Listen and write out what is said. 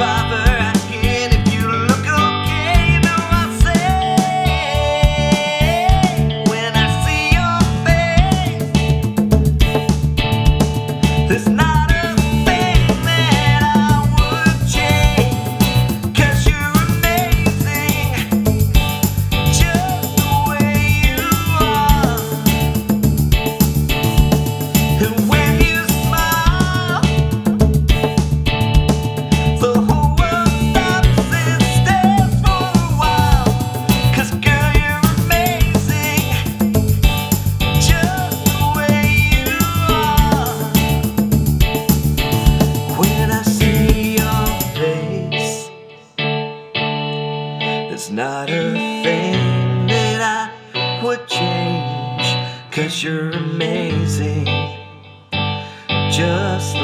bother. not a thing that I would change, cause you're amazing. Just